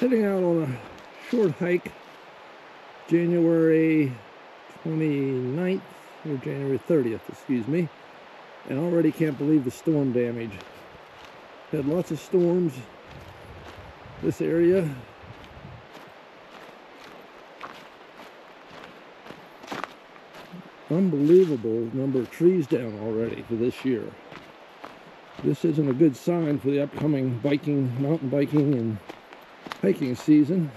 Heading out on a short hike January 29th or January 30th, excuse me. And already can't believe the storm damage. Had lots of storms this area. Unbelievable number of trees down already for this year. This isn't a good sign for the upcoming biking, mountain biking and hiking season.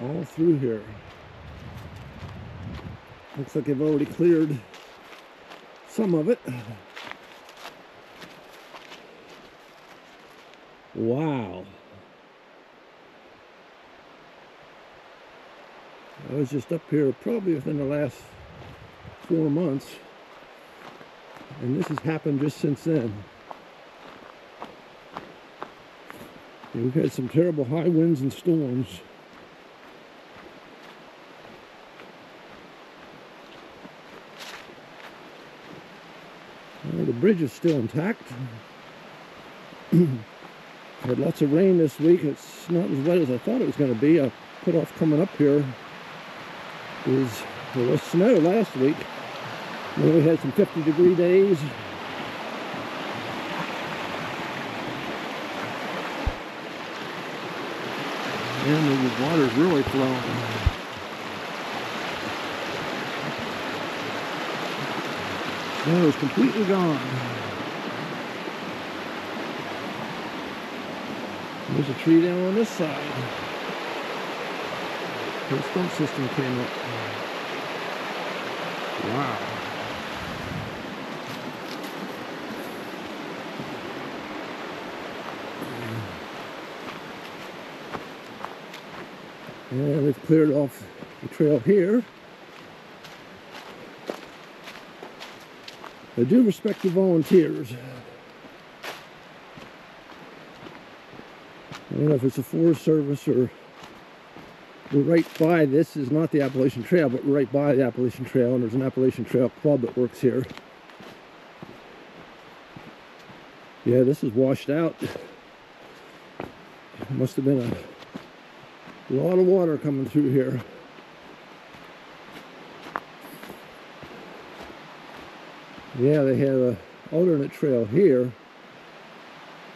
All through here. Looks like they've already cleared some of it. Wow. I was just up here probably within the last four months. And this has happened just since then. We've had some terrible high winds and storms. Well, the bridge is still intact. had lots of rain this week. It's not as wet as I thought it was going to be. I put off coming up here. There was snow last week. then we had some 50 degree days. And the water's really flowing. That was completely gone. There's a tree down on this side. The stump system came up. Wow. And they've cleared off the trail here. I do respect the volunteers. I don't know if it's the Forest Service or we're right by, this is not the Appalachian Trail, but we're right by the Appalachian Trail, and there's an Appalachian Trail Club that works here. Yeah, this is washed out. Must have been a lot of water coming through here. Yeah, they have a alternate trail here.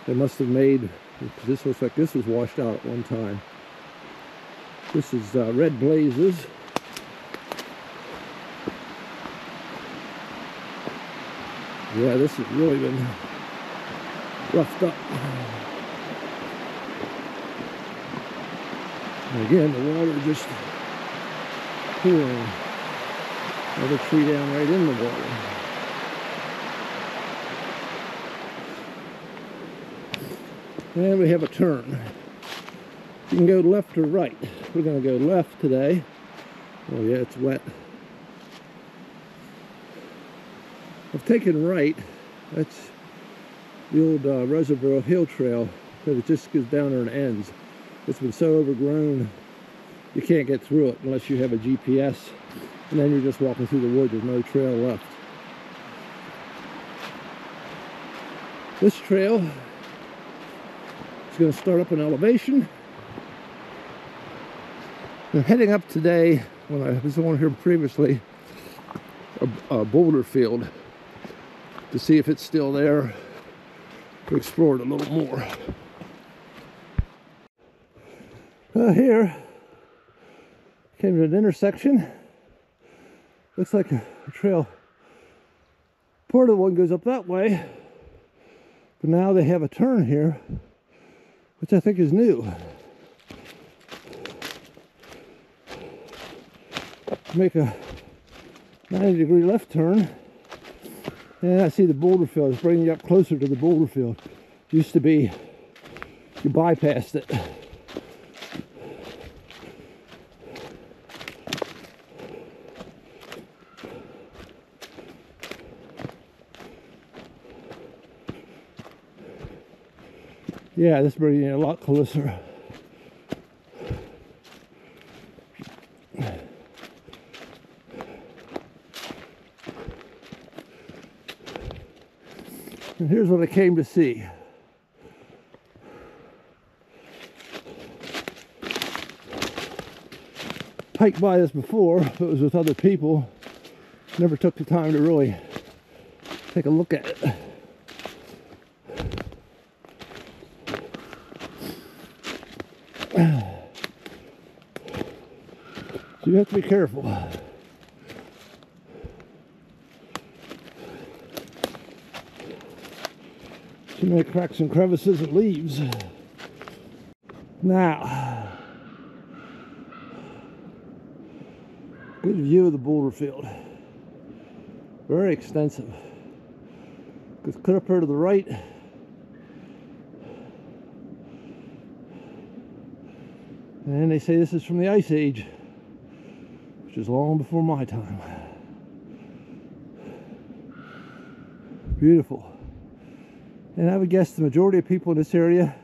They must have made, this looks like this was washed out at one time. This is uh, Red Blazes. Yeah, this has really been roughed up. And again, the water just pouring. Another tree down right in the water. And we have a turn. You can go left or right. We're going to go left today. Oh yeah, it's wet. I've taken right. That's the old uh, Reservoir Hill Trail, but it just goes down there and ends. It's been so overgrown, you can't get through it unless you have a GPS. And then you're just walking through the woods, there's no trail left. This trail is going to start up an elevation I'm heading up today, when I was on here previously, a, a, boulder field to see if it's still there, to explore it a little more. Here, came to an intersection. Looks like a, a trail. Part of the one goes up that way, but now they have a turn here, which I think is new. make a 90 degree left turn and I see the boulder field. It's bringing you up closer to the boulder field. Used to be, you bypassed it. Yeah, this bringing you a lot closer. And here's what I came to see. Hiked by this before, it was with other people. Never took the time to really take a look at it. So you have to be careful. Too many cracks and crevices and leaves. Now, good view of the boulder field. Very extensive. Goes clear up here to the right. And they say this is from the Ice Age, which is long before my time. Beautiful. And I would guess the majority of people in this area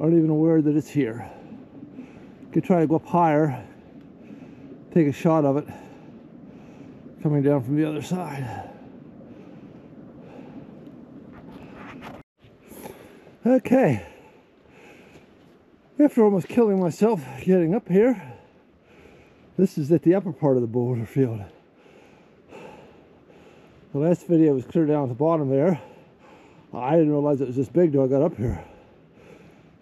aren't even aware that it's here. Could try to go up higher, take a shot of it coming down from the other side. Okay. After almost killing myself getting up here, this is at the upper part of the boulder field. The last video was clear down at the bottom there. I didn't realize it was this big till I got up here.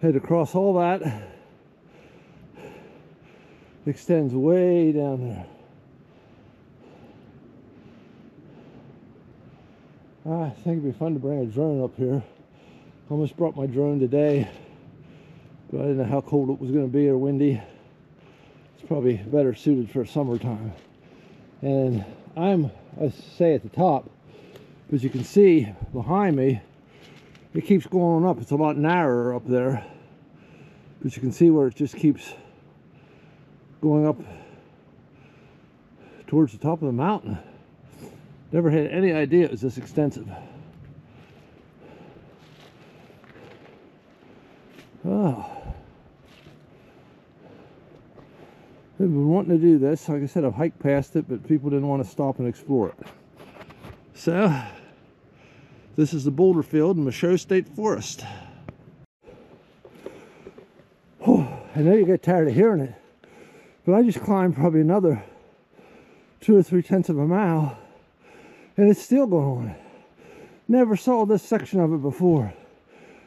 Had to cross all that. Extends way down there. Ah, I think it'd be fun to bring a drone up here. Almost brought my drone today, but I didn't know how cold it was going to be or windy. Probably better suited for summertime. And I'm, I say at the top, as you can see behind me, it keeps going up. It's a lot narrower up there. But you can see where it just keeps going up towards the top of the mountain. Never had any idea it was this extensive. Oh. I've been wanting to do this. Like I said, I've hiked past it, but people didn't want to stop and explore it. So, this is the boulder field in Michaux State Forest. Oh, I know you get tired of hearing it, but I just climbed probably another two or three tenths of a mile, and it's still going on. Never saw this section of it before.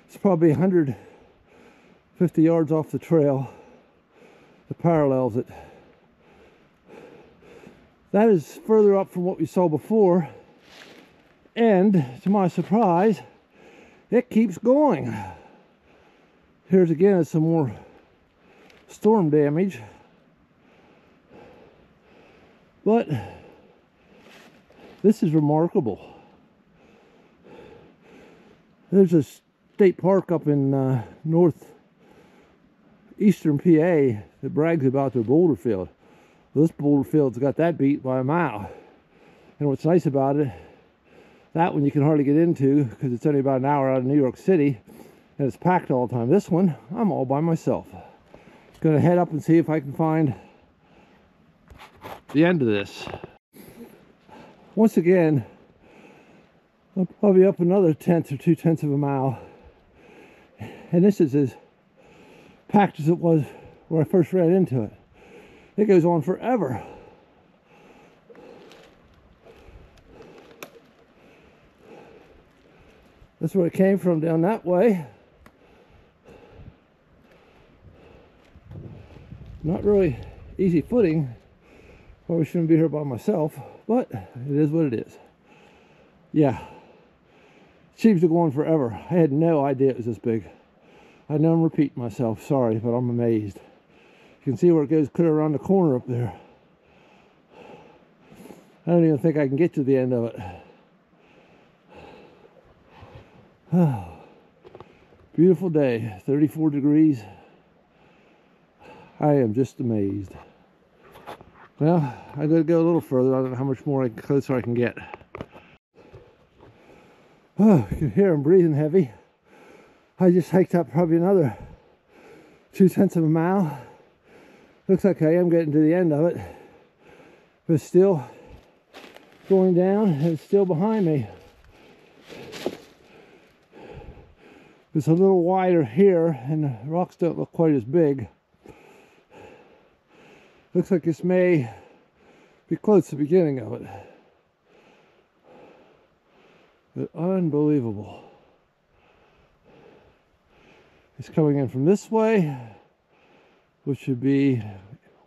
It's probably 150 yards off the trail that parallels it. That is further up from what we saw before and to my surprise, it keeps going. Here's again some more storm damage. But this is remarkable. There's a state park up in uh, north eastern PA that brags about their boulder field. Well, this boulder field's got that beat by a mile. And what's nice about it that one you can hardly get into because it's only about an hour out of New York City and it's packed all the time. This one, I'm all by myself. Gonna head up and see if I can find the end of this. Once again, I'll probably up another tenth or two tenths of a mile. And this is as packed as it was where I first ran into it. It goes on forever. That's where it came from down that way. Not really easy footing. Probably shouldn't be here by myself, but it is what it is. Yeah. Seems to go on forever. I had no idea it was this big. I know I'm repeating myself, sorry, but I'm amazed. You can see where it goes clear around the corner up there. I don't even think I can get to the end of it. Beautiful day, 34 degrees. I am just amazed. Well, I gotta go a little further. I don't know how much more I, closer I can get. Oh, you can hear I'm breathing heavy. I just hiked up probably another two tenths of a mile. Looks like I am getting to the end of it, but still going down and still behind me. It's a little wider here and the rocks don't look quite as big. Looks like this may be close to the beginning of it. But unbelievable. It's coming in from this way, which should be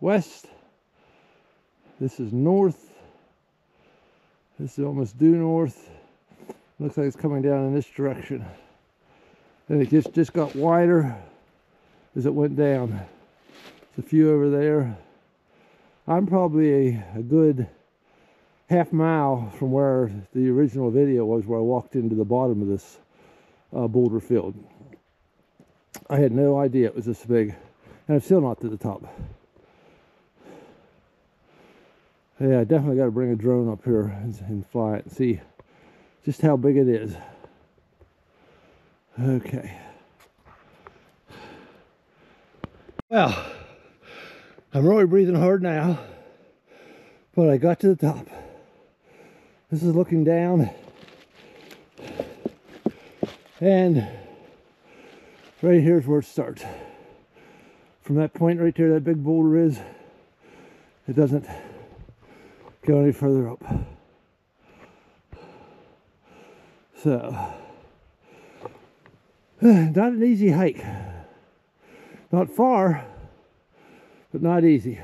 west. This is north. This is almost due north. Looks like it's coming down in this direction. And it just, just got wider as it went down. There's a few over there. I'm probably a, a good half mile from where the original video was where I walked into the bottom of this uh, boulder field. I had no idea it was this big and I'm still not to the top. Yeah, I definitely got to bring a drone up here and, and fly it and see just how big it is. Okay. Well, I'm really breathing hard now, but I got to the top. This is looking down. And right here is where it starts. From that point right there, that big boulder is, it doesn't go any further up. So, not an easy hike. Not far, but not easy.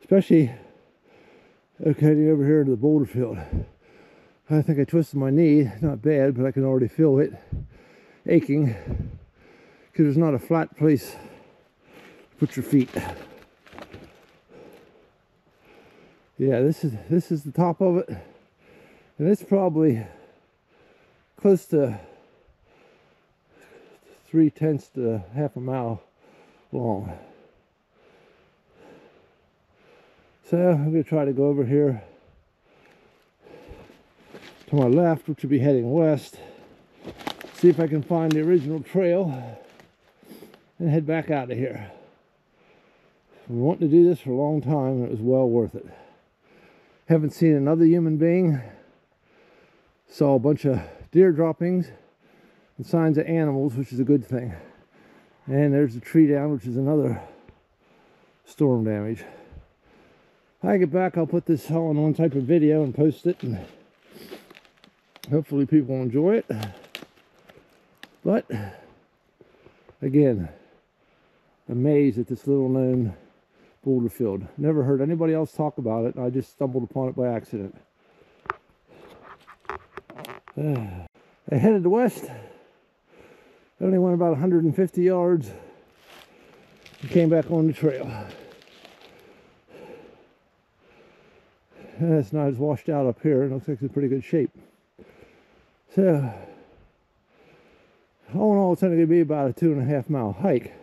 Especially heading over here into the boulder field. I think I twisted my knee, not bad, but I can already feel it aching because there's not a flat place to put your feet. Yeah, this is this is the top of it. And it's probably close to three tenths to half a mile long. So I'm to try to go over here to my left, which will be heading west. See if I can find the original trail and head back out of here. We wanted to do this for a long time and it was well worth it. Haven't seen another human being. Saw a bunch of deer droppings and signs of animals, which is a good thing. And there's a tree down, which is another storm damage. When I get back, I'll put this all in one type of video and post it, and hopefully people enjoy it. But, again, amazed at this little known boulder field. Never heard anybody else talk about it. I just stumbled upon it by accident. I headed west. I only went about 150 yards and came back on the trail. And it's not as washed out up here. It looks like it's in pretty good shape. So, all in all, it's only going to be about a two and a half mile hike.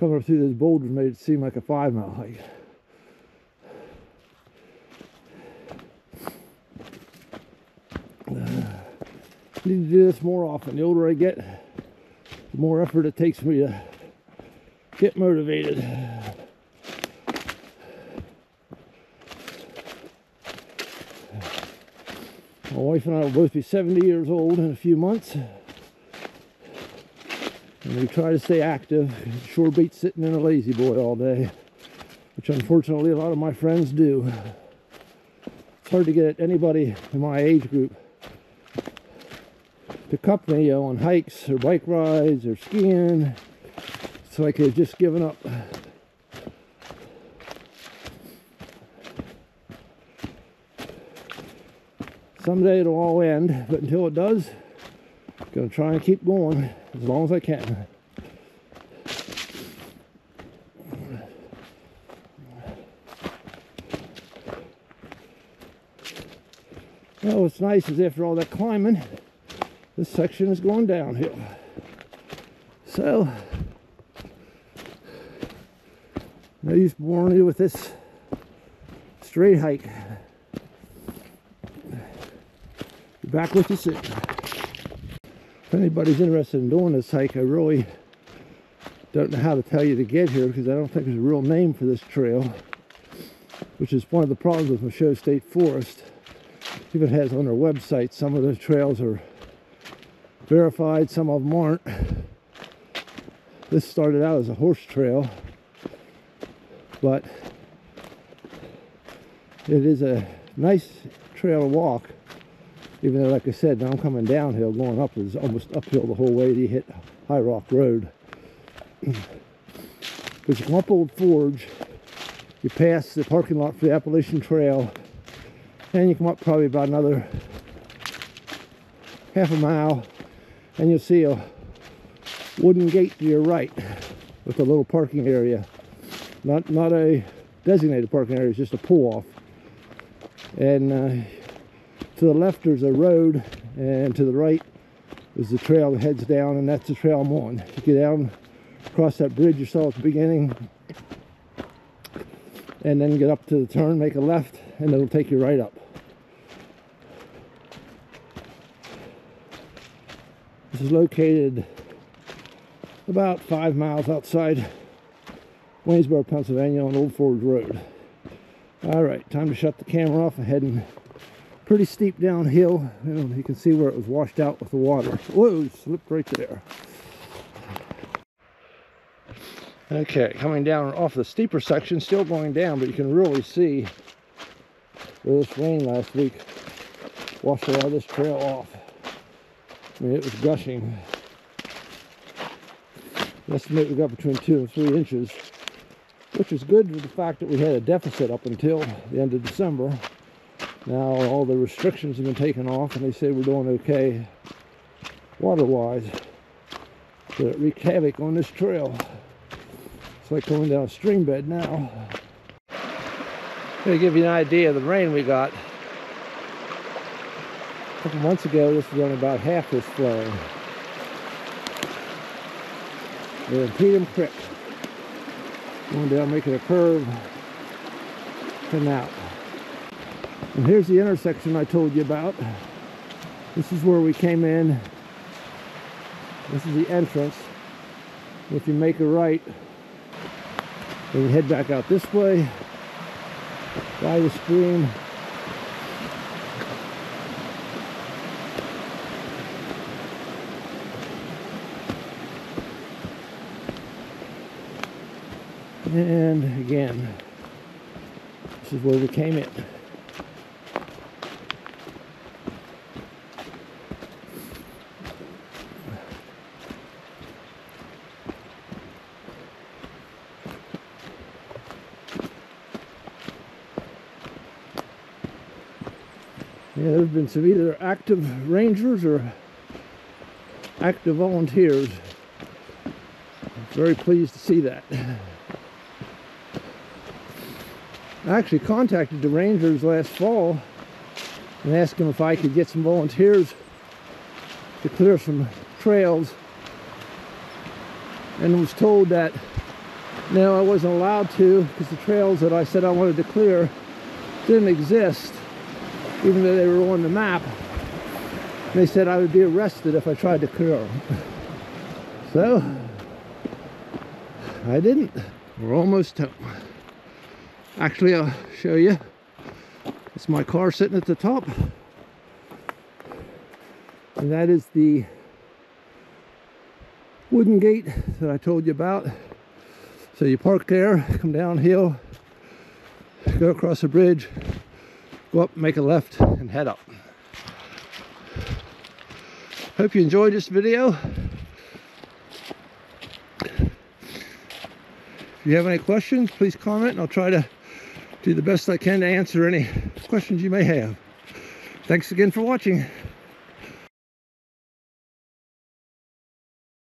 Coming up through those boulders made it seem like a five mile hike. Uh, need to do this more often. The older I get, the more effort it takes for me to get motivated. My wife and I will both be 70 years old in a few months. And we try to stay active. Sure beats sitting in a lazy boy all day, which unfortunately a lot of my friends do. It's hard to get anybody in my age group to accompany you on hikes or bike rides or skiing. So I could just given up. Someday it'll all end, but until it does, gonna try and keep going as long as I can. Well, what's nice is after all that climbing, this section is going downhill. So, no use boring you with this straight hike. Back with you soon. If anybody's interested in doing this hike, I really don't know how to tell you to get here because I don't think there's a real name for this trail, which is one of the problems with Michaux State Forest. Even has on their website, some of the trails are verified, some of them aren't. This started out as a horse trail, but it is a nice trail to walk. Even though, like I said, now I'm coming downhill, going up is almost uphill the whole way to hit High Rock Road. but you come up Old Forge, you pass the parking lot for the Appalachian Trail, and you come up probably about another half a mile, and you'll see a wooden gate to your right with a little parking area. Not not a designated parking area, it's just a pull-off. And uh, to the left there's a road, and to the right is the trail that heads down, and that's the trail I'm on. You get down, cross that bridge you saw at the beginning, and then get up to the turn, make a left, and it'll take you right up. This is located about five miles outside Waynesboro, Pennsylvania on Old Forge Road. All right, time to shut the camera off. and head heading pretty steep downhill. You can see where it was washed out with the water. Whoa, it slipped right there. Okay, coming down off the steeper section, still going down, but you can really see where this rain last week washed a lot of this trail off. I mean, it was gushing. Estimate we got between two and three inches, which is good for the fact that we had a deficit up until the end of December. Now all the restrictions have been taken off and they say we're doing okay water-wise. But it wreaked havoc on this trail. It's like going down a stream bed now. To give you an idea of the rain we got. A couple months ago, this was only about half this flowing. We're in Petum Creek. Going down, making a curve, heading out. And here's the intersection I told you about. This is where we came in. This is the entrance. If you make a right, then you head back out this way, by the stream. And again, this is where we came in. Been some either active rangers or active volunteers. Very pleased to see that. I actually contacted the rangers last fall and asked them if I could get some volunteers to clear some trails and was told that no, I wasn't allowed to because the trails that I said I wanted to clear didn't exist even though they were on the map. They said I would be arrested if I tried to clear them. So, I didn't. We're almost home. Actually, I'll show you. It's my car sitting at the top. And that is the wooden gate that I told you about. So you park there, come downhill, go across the bridge, go up, make a left, and head up. Hope you enjoyed this video. If you have any questions, please comment and I'll try to do the best I can to answer any questions you may have. Thanks again for watching.